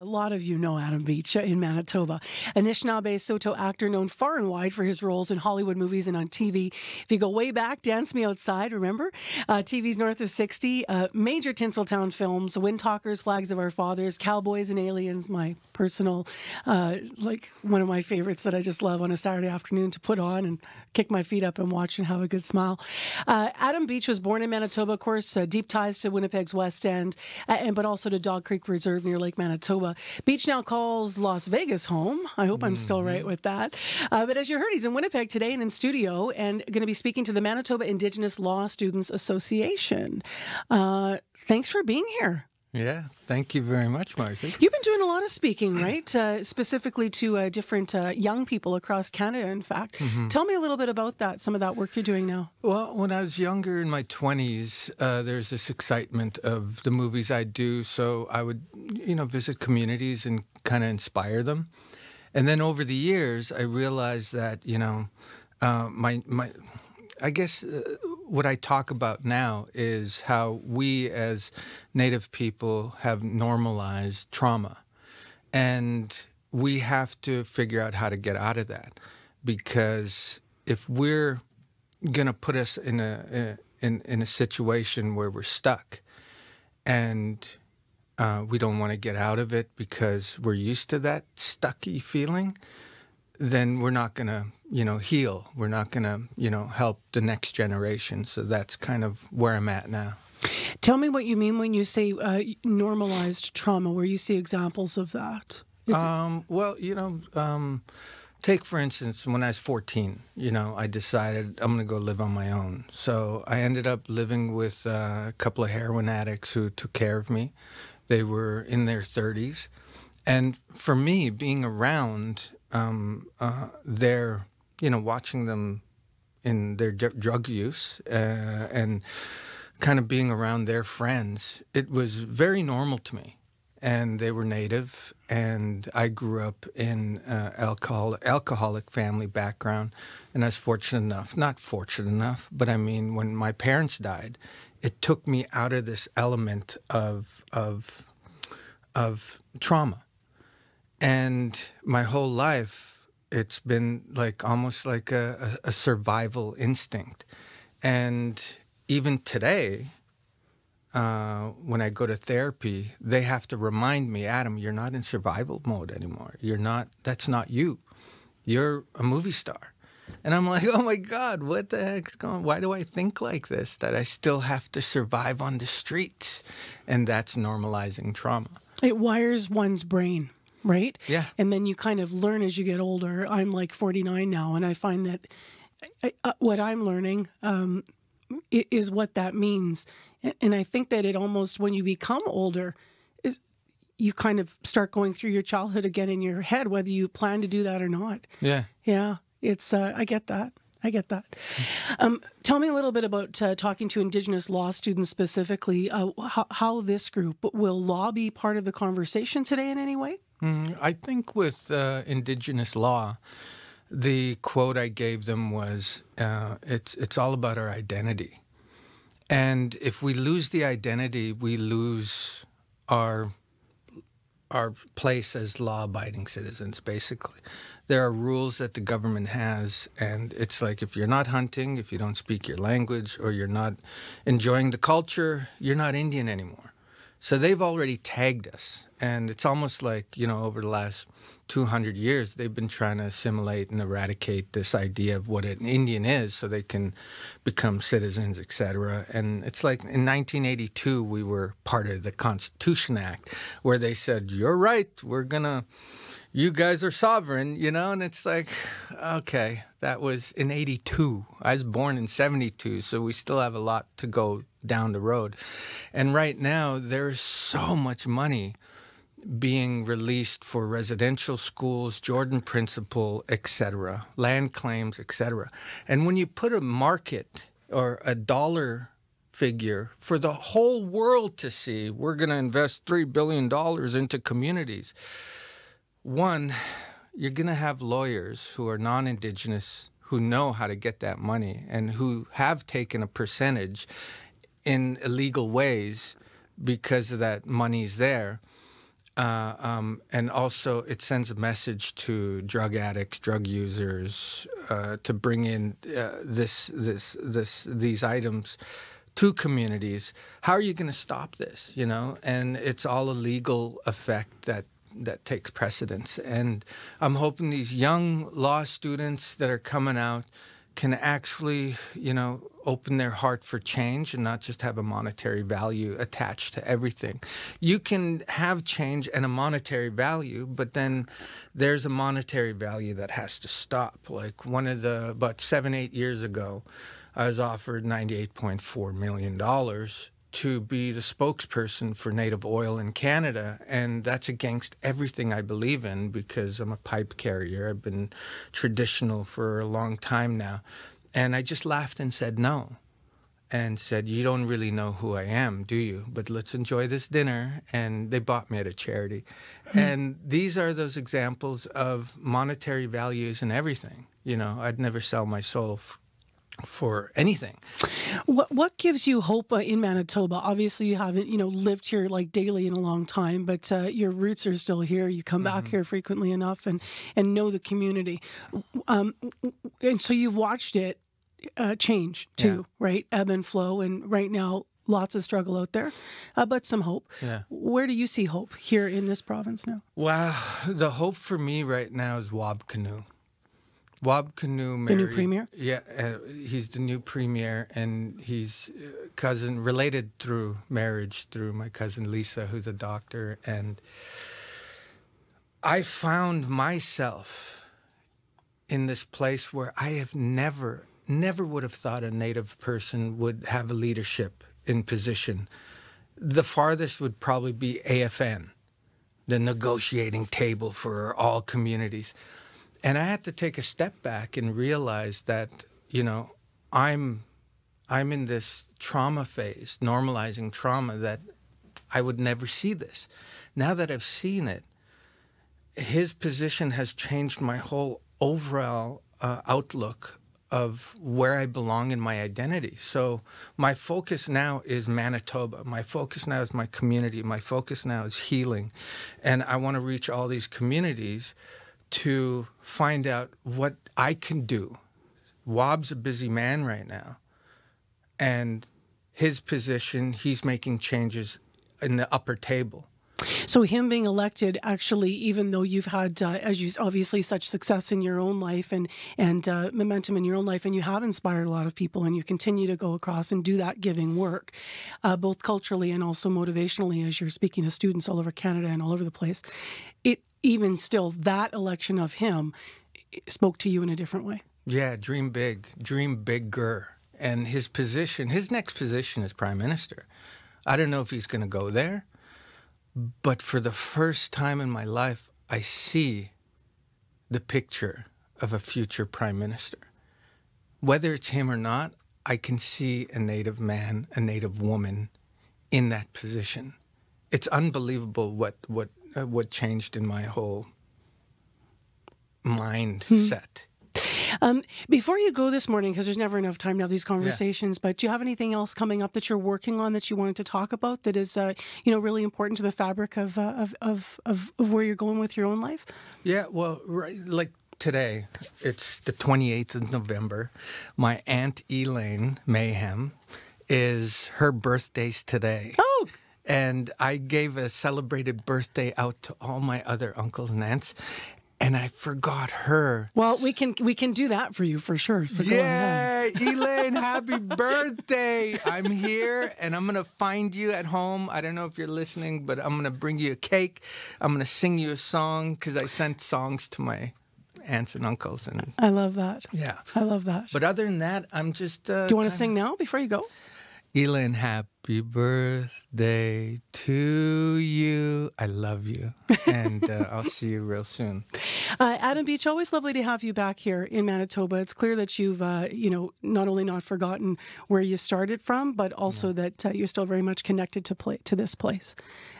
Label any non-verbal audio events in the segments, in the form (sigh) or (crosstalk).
A lot of you know Adam Beach in Manitoba. Anishinaabe Saulteaux actor known far and wide for his roles in Hollywood movies and on TV. If you go way back, Dance Me Outside, remember? Uh, TV's North of 60, uh, major Tinseltown films, Windtalkers, Flags of Our Fathers, Cowboys and Aliens, my personal, uh, like one of my favorites that I just love on a Saturday afternoon to put on and kick my feet up and watch and have a good smile. Uh, Adam Beach was born in Manitoba, of course, uh, deep ties to Winnipeg's West End, uh, and but also to Dog Creek Reserve near Lake Manitoba. Beach now calls Las Vegas home. I hope I'm still right with that. Uh, but as you heard, he's in Winnipeg today and in studio and going to be speaking to the Manitoba Indigenous Law Students Association. Uh, thanks for being here. Yeah, thank you very much, Marcy. You've been doing a lot of speaking, right? Uh, specifically to uh, different uh, young people across Canada, in fact. Tell me a little bit about that, some of that work you're doing now. Well, when I was younger in my 20s, uh, there's this excitement of the movies I do. So I would, you know, visit communities and kind of inspire them. And then over the years, I realized that, you know, uh, my, my, I guess uh, what I talk about now is how we as Native people have normalized trauma. And we have to figure out how to get out of that. Because if we're going to put us in a, in, in a situation where we're stuck and uh, we don't want to get out of it because we're used to that stucky feeling, then we're not going to, you know, heal. We're not going to, you know, help the next generation. So that's kind of where I'm at now. Tell me what you mean when you say uh, normalized trauma, where you see examples of that. Um, well, you know, um, take for instance, when I was 14, you know, I decided I'm going to go live on my own. So I ended up living with uh, a couple of heroin addicts who took care of me. They were in their 30s. And for me, being around um, uh, their, you know, watching them in their dr- drug use uh, and kind of being around their friends, it was very normal to me. And they were native, and I grew up in uh, alcohol alcoholic family background, and I was fortunate enough, not fortunate enough, but I mean, when my parents died, it took me out of this element of of of trauma, and my whole life, it's been like almost like a, a, survival instinct, and even today, uh, when I go to therapy, they have to remind me, Adam, you're not in survival mode anymore. You're not. That's not you. You're a movie star. And I'm like, oh my God, what the heck's going? Why do I think like this? That I still have to survive on the streets, and that's normalizing trauma. It wires one's brain, right? Yeah. And then you kind of learn as you get older. I'm like 49 now, and I find that I, uh, what I'm learning um, is what that means. And I think that it almost, when you become older, is you kind of start going through your childhood again in your head, whether you plan to do that or not. Yeah. Yeah, it's. Uh, I get that. I get that. Um, tell me a little bit about uh, talking to Indigenous law students specifically. Uh, how, how this group will law be part of the conversation today in any way? Mm, I think with uh, Indigenous law, the quote I gave them was, uh, "It's it's all about our identity, and if we lose the identity, we lose our our place as law-abiding citizens. Basically, there are rules that the government has, and it's like if you're not hunting, if you don't speak your language, or you're not enjoying the culture, you're not Indian anymore." So they've already tagged us, and it's almost like you know over the last 200 years they've been trying to assimilate and eradicate this idea of what an Indian is, so they can become citizens, etc. And it's like in 1982 we were part of the Constitution Act, where they said you're right, we're gonna, you guys are sovereign, you know, and it's like, okay, that was in 82. I was born in 72, so we still have a lot to go down the road. And right now, there's so much money being released for residential schools, Jordan Principle, etc., land claims, etc. And when you put a market or a dollar figure for the whole world to see, we're going to invest $3 billion into communities. One, you're going to have lawyers who are non Indigenous who know how to get that money and who have taken a percentage in illegal ways because of that money's there. Uh, um, and also, it sends a message to drug addicts, drug users, uh, to bring in uh, this, this, this, these items to communities. How are you going to stop this? You know, and it's all a legal effect that that takes precedence. And I'm hoping these young law students that are coming out can actually, you know, open their heart for change and not just have a monetary value attached to everything. You can have change and a monetary value, but then there's a monetary value that has to stop. Like one of the, about seven, eight years ago, I was offered $98.4 million to be the spokesperson for native oil in Canada. And that's against everything I believe in because I'm a pipe carrier. I've been traditional for a long time now. And I just laughed and said no. And said, You don't really know who I am, do you? But let's enjoy this dinner. And they bought me at a charity. Mm-hmm. And these are those examples of monetary values and everything. You know, I'd never sell my soul for anything. What what gives you hope uh, in Manitoba? Obviously, you haven't you know lived here like daily in a long time, but uh, your roots are still here. You come mm-hmm. back here frequently enough and and know the community, um, and so you've watched it uh, change too, yeah. right? Ebb and flow, and right now. Lots of struggle out there, uh, but some hope. Yeah. Where do you see hope here in this province now? Well, (sighs) the hope for me right now is Wab Kinew. Wab married. The new premier? Yeah, uh, he's the new premier, and he's uh, cousin, related through marriage through my cousin Lisa, who's a doctor. And I found myself in this place where I have never, never would have thought a Native person would have a leadership in position. The farthest would probably be AFN, the negotiating table for all communities and I had to take a step back and realize that you know I'm I'm in this trauma phase, normalizing trauma that I would never see this. Now that I've seen it, his position has changed my whole overall uh, outlook of where I belong in my identity. So my focus now is Manitoba. My focus now is my community. My focus now is healing. And I want to reach all these communities to find out what I can do. Wab's a busy man right now. And his position, he's making changes in the upper table. So him being elected, actually, even though you've had, uh, as you obviously, such success in your own life and and uh, momentum in your own life, and you have inspired a lot of people, and you continue to go across and do that giving work, uh, both culturally and also motivationally, as you're speaking to students all over Canada and all over the place. It even still, that election of him spoke to you in a different way. Yeah, dream big, dream bigger. And his position, his next position is prime minister. I don't know if he's going to go there, but for the first time in my life, I see the picture of a future prime minister. Whether it's him or not, I can see a native man, a native woman in that position. It's unbelievable what, what uh, what changed in my whole mindset. Um, before you go this morning, because there's never enough time to have these conversations, yeah. but do you have anything else coming up that you're working on that you wanted to talk about that is, uh, you know, really important to the fabric of, uh, of, of, of, of, where you're going with your own life? Yeah, well, right, like today, it's the 28th of November. My Aunt Elaine Mayhem is her birthday's today. Oh, and I gave a celebrated birthday out to all my other uncles and aunts, and I forgot her. Well, we can we can do that for you for sure. So yeah, (laughs) Elaine, happy birthday! I'm here, and I'm gonna find you at home. I don't know if you're listening, but I'm gonna bring you a cake. I'm gonna sing you a song because I sent songs to my aunts and uncles, and I love that. Yeah, I love that. But other than that, I'm just. Uh, do you want to sing now before you go? Elaine, happy birthday to you. I love you. And uh, I'll see you real soon. (laughs) Uh, Adam Beach, always lovely to have you back here in Manitoba. It's clear that you've, uh, you know, not only not forgotten where you started from, but also yeah. that uh, you're still very much connected to play, to this place.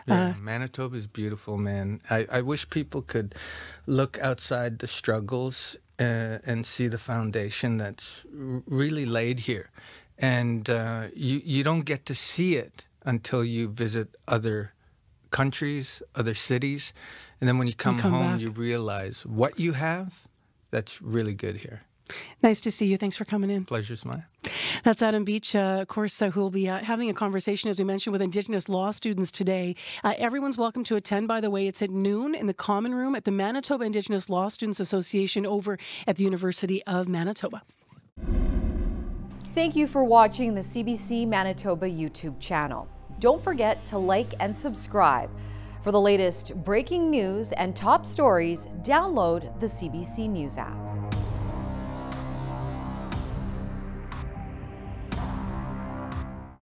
Yeah, uh, Manitoba is beautiful, man. I, I wish people could look outside the struggles uh, and see the foundation that's r- really laid here and uh, you you don't get to see it until you visit other countries, other cities, and then when you come, come home, back. you realize what you have. That's really good here. Nice to see you. Thanks for coming in. Pleasure's mine. That's Adam Beach, uh, of course, uh, who will be uh, having a conversation, as we mentioned, with Indigenous law students today. Uh, everyone's welcome to attend, by the way. It's at noon in the Common Room at the Manitoba Indigenous Law Students Association over at the University of Manitoba. Thank you for watching the CBC Manitoba YouTube channel. Don't forget to like and subscribe. For the latest breaking news and top stories, download the CBC News app.